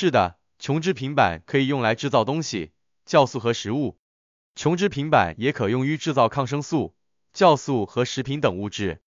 是的琼脂平板可以用来制造东西酵素和食物。琼脂平板也可用于制造抗生素酵素和食品等物质。